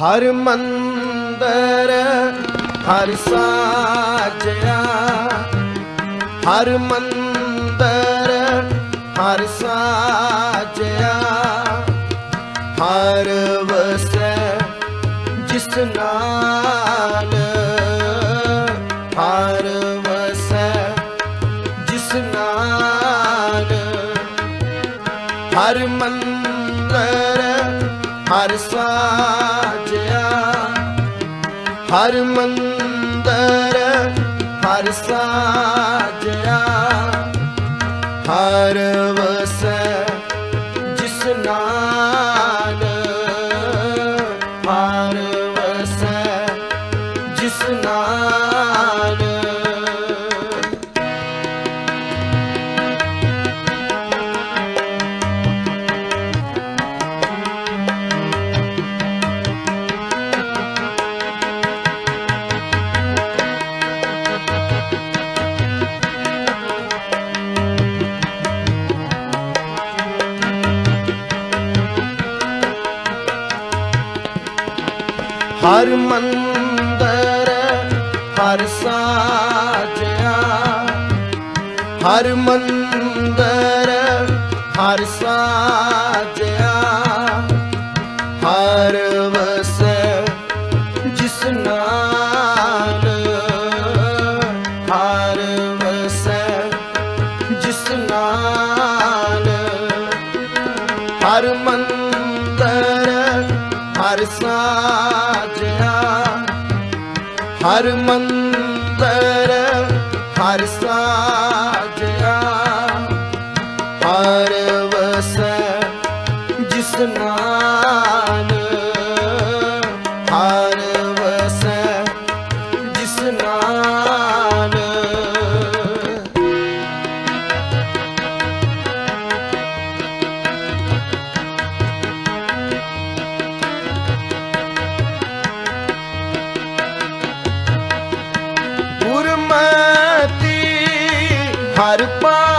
ਹਰ ਮੰਦਰ ਹਰ ਸਾਜਿਆ। ਹਰ ਮੰਦਰ ਹਰ ਸਾਜਿਆ। ਹਰ ਵਸੈ ਜਿਸ ਨਾਲ ਹਰ ਮੰਦਰ ਹਰ ਸਾਜਿਆ ਹਰ ਵਸੈ ਹਰ ਮੰਦਰ, ਹਰ ਸਾਜਿਆ। ਹਰ ਮੰਦਰ, ਹਰ ਸਾਜਿਆ। ਹਰ ਵਸੈ ਜਿਸ ਨਾਲ। ਹਰ ਵਸੈ ਜਿਸ ਨਾਲ। ਹਰ ਮੰਦਰ, ਹਰ ਸਾਜਿਆ। ਹਰ ਗੁਰਮਤੀ ਹਰ ਪਾਇਆ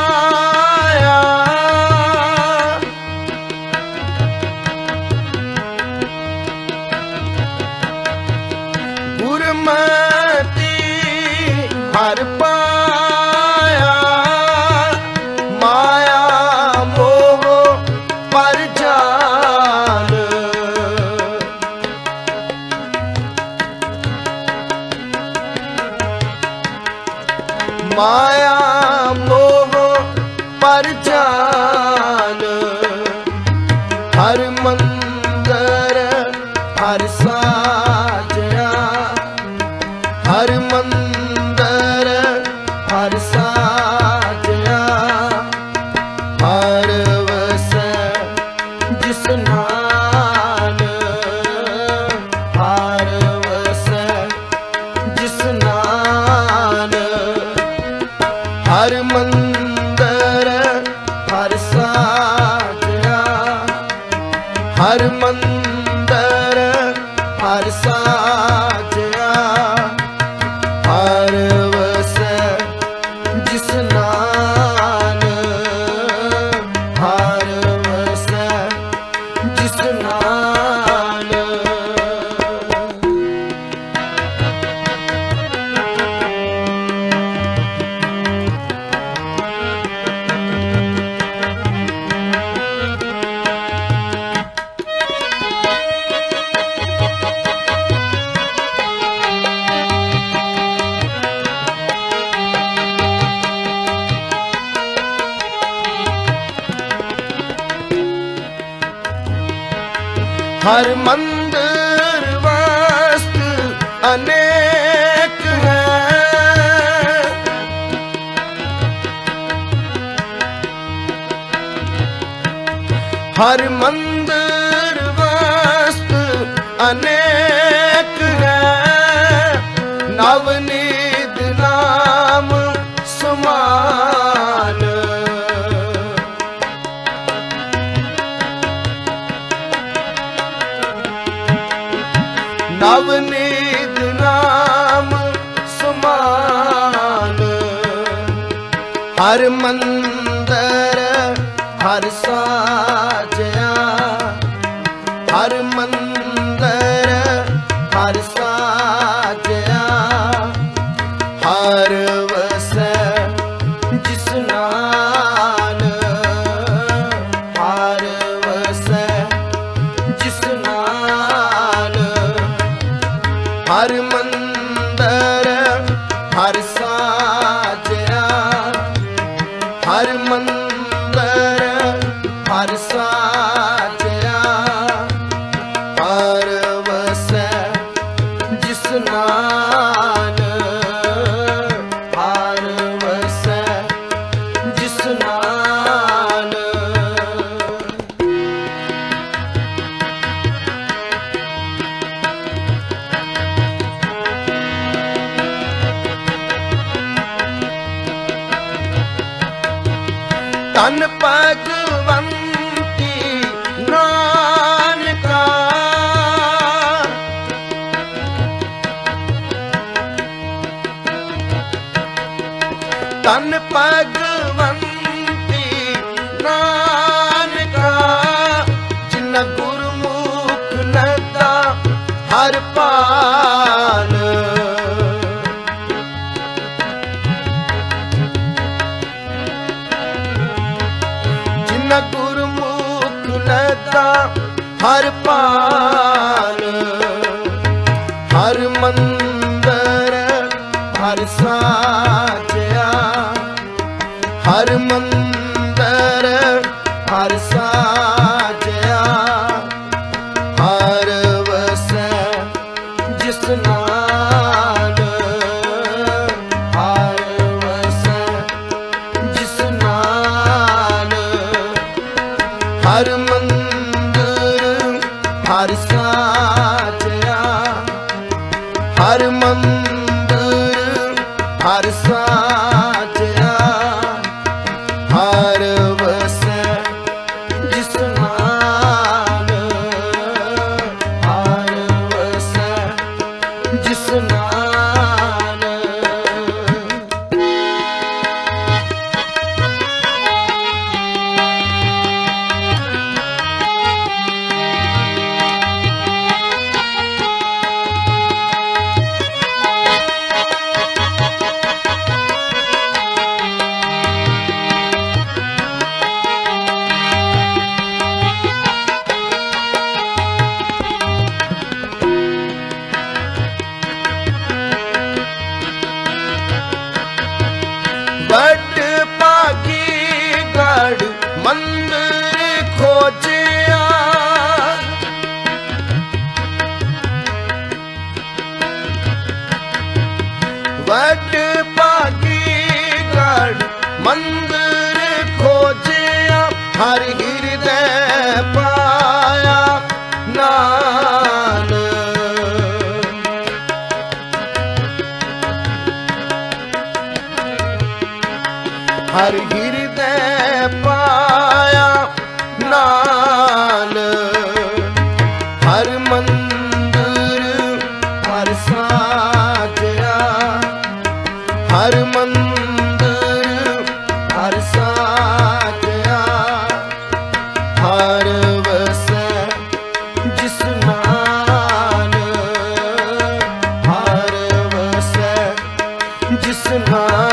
ਪਰ ਹਰ ਮੰਦਰ ਹਰ ਸਾਜਿਆ ਹਰ ਮੰਦਰ ਹਰ ਸਾਜਿਆ ਹਰ ਵਸੈ ਜਿਸ ਨਾਲ ਹਰ ਹਰ ਮੰਦਰ ਵਸਤ ਅਨੇਕ ਹੈ। ਹਰ ਮੰਦਰ ਵਸਤ ਅਨੇਕ ਨਵ ਨਾਮ ਸਮਾਨ। ਹਰ ਮੰਦਰ ਹਰ ਸਾਜਿਆ। ਹਰ ਮੰਦਰ ਹਰ ਸਾਜਿਆ। ਹਰ ਹਰ ਮੰਦਰ ਹਰ ਧਨ ਭਗਵੰਤੀ ਨਾਨਕਾ। ਧਨ ਭਗਵੰਤੀ ਨਾਨਕਾ। ਜਿਨ ਗੁਰਮੁਖ ਨਦਾ ਹਰ ਪਾ ਹਰ ਪਾਲ ਹਰ ਮੰਦਰ ਹਰ ਸਾਜਿਆ। ਹਰ ਮੰਦਰ ਹਰ ਸਾਜਿਆ। ਹਰ ਵਸੈ ਜਿਸ ਨਾਲ ਹਰ ਸਾ ਹਰ ਹਿਰਦੈ ਪਾਇਆ ਨਾਲ ਹਰ ਮੰਦਰ, ਹਰ ਸਾਜਰਾ। ਹਰ ਮੰਦਰ, ਹਰ ਸਾਜਰਾ। ਹਰ ਵਸ ਜਿਸ ਨਾਲ ਹਰ ਵਸ ਜਿਸ ਨਾਲ